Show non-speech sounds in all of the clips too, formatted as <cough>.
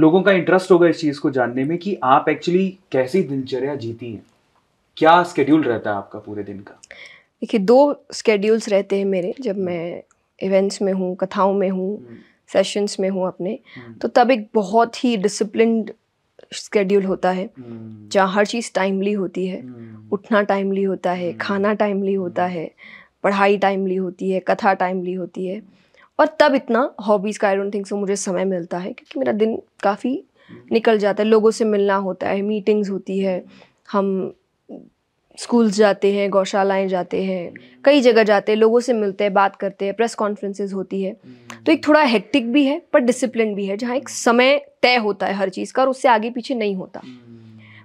लोगों का इंटरेस्ट होगा इस चीज़ को जानने में कि आप एक्चुअली कैसी दिनचर्या जीती हैं? क्या स्केड्यूल रहता है आपका पूरे दिन का? देखिए दो स्केड्यूल्स रहते हैं मेरे जब मैं इवेंट्स में हूँ कथाओं में हूँ सेशंस में हूँ अपने तो तब एक बहुत ही डिसिप्लिन्ड स्केड्यूल होता है जहाँ हर चीज़ टाइमली होती है। उठना टाइमली होता है खाना टाइमली होता है पढ़ाई टाइमली होती है कथा टाइमली होती है। और तब इतना हॉबीज़ का आई डोंट थिंक सो मुझे समय मिलता है क्योंकि मेरा दिन काफ़ी निकल जाता है लोगों से मिलना होता है मीटिंग्स होती है हम स्कूल्स जाते हैं गौशालाएँ जाते हैं कई जगह जाते हैं लोगों से मिलते हैं बात करते हैं प्रेस कॉन्फ्रेंसेज होती है। तो एक थोड़ा हेक्टिक भी है पर डिसिप्लिन भी है जहाँ एक समय तय होता है हर चीज़ का और उससे आगे पीछे नहीं होता।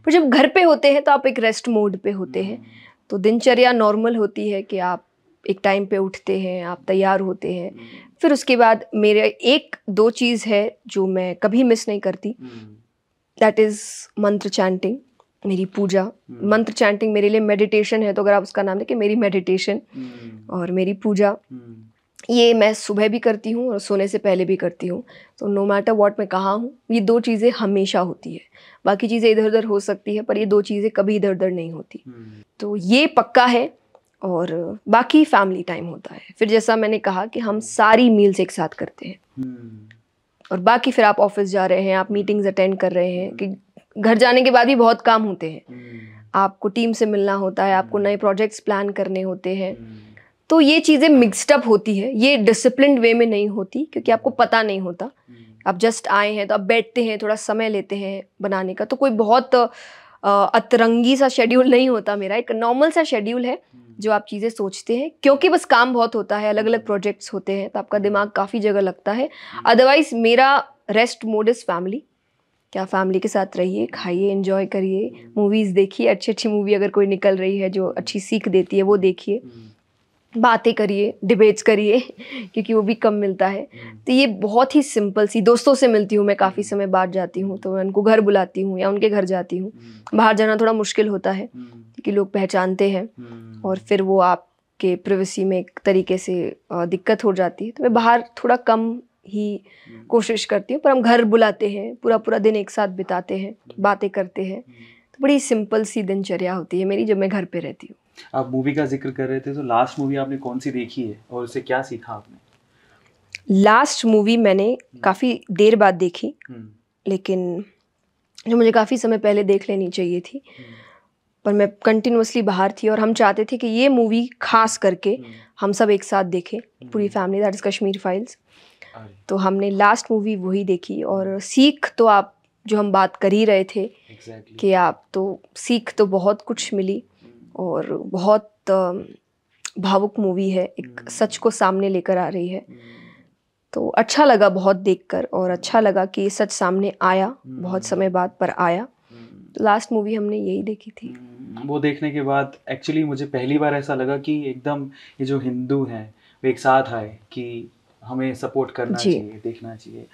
पर जब घर पे होते हैं तो आप एक रेस्ट मोड पे होते हैं। तो दिनचर्या नॉर्मल होती है कि आप एक टाइम पे उठते हैं आप तैयार होते हैं। फिर उसके बाद मेरे एक दो चीज़ है जो मैं कभी मिस नहीं करती। दैट इज़ मंत्र चैंटिंग मेरी पूजा। हम्म। मंत्र चैंटिंग मेरे लिए मेडिटेशन है तो अगर आप उसका नाम देखें मेरी मेडिटेशन और मेरी पूजा। ये मैं सुबह भी करती हूँ और सोने से पहले भी करती हूँ। तो नो मैटर वॉट मैं कहाँ हूँ ये दो चीज़ें हमेशा होती है। बाकी चीज़ें इधर उधर हो सकती है पर ये दो चीज़ें कभी इधर उधर नहीं होती। तो ये पक्का है और बाकी फैमिली टाइम होता है। फिर जैसा मैंने कहा कि हम सारी मील्स एक साथ करते हैं। और बाकी फिर आप ऑफ़िस जा रहे हैं आप मीटिंग्स अटेंड कर रहे हैं कि घर जाने के बाद भी बहुत काम होते हैं। आपको टीम से मिलना होता है आपको नए प्रोजेक्ट्स प्लान करने होते हैं। तो ये चीज़ें मिक्सडअप होती है। ये डिसिप्लिन वे में नहीं होती क्योंकि आपको पता नहीं होता। आप जस्ट आए हैं तो आप बैठते हैं थोड़ा समय लेते हैं बनाने का। तो कोई बहुत अतरंगी सा शेड्यूल नहीं होता मेरा। एक नॉर्मल सा शेड्यूल है। जो आप चीज़ें सोचते हैं क्योंकि बस काम बहुत होता है अलग अलग प्रोजेक्ट्स होते हैं तो आपका दिमाग काफ़ी जगह लगता है। अदरवाइज़ मेरा रेस्ट मोड इज़ फैमिली। क्या फैमिली के साथ रहिए खाइए एंजॉय करिए मूवीज़ देखिए अच्छी अच्छी मूवी अगर कोई निकल रही है जो अच्छी सीख देती है वो देखिए। बातें करिए डिबेट्स करिए <laughs> क्योंकि वो भी कम मिलता है। तो ये बहुत ही सिंपल सी दोस्तों से मिलती हूँ मैं काफ़ी समय बाद जाती हूँ तो मैं उनको घर बुलाती हूँ या उनके घर जाती हूँ। बाहर जाना थोड़ा मुश्किल होता है। क्योंकि लोग पहचानते हैं और फिर वो आपके प्रिवेसी में एक तरीके से दिक्कत हो जाती है। तो मैं बाहर थोड़ा कम ही कोशिश करती हूँ पर हम घर बुलाते हैं पूरा पूरा दिन एक साथ बिताते हैं बातें करते हैं। तो बड़ी सिंपल सी दिनचर्या होती है मेरी जब मैं घर पे रहती हूँ। आप मूवी का ज़िक्र कर रहे थे तो लास्ट मूवी आपने कौन सी देखी है और उसे क्या सीखा आपने? लास्ट मूवी मैंने काफ़ी देर बाद देखी लेकिन जो मुझे काफ़ी समय पहले देख लेनी चाहिए थी पर मैं कंटिन्यूसली बाहर थी और हम चाहते थे कि ये मूवी खास करके हम सब एक साथ देखें पूरी family that is Kashmir files तो हमने लास्ट मूवी वही देखी और सीख तो आप जो हम बात कर ही रहे थे exactly. कि आप तो सीख तो बहुत कुछ मिली और बहुत भावुक मूवी है एक hmm. सच को सामने लेकर आ रही है। hmm. तो अच्छा लगा बहुत देखकर और अच्छा लगा कि सच सामने आया. बहुत समय बाद पर आया। तो लास्ट मूवी हमने यही देखी थी। वो देखने के बाद एक्चुअली मुझे पहली बार ऐसा लगा कि एकदम ये जो हिंदू हैं वो एक साथ आए कि हमें सपोर्ट करना चाहिए देखना चाहिए।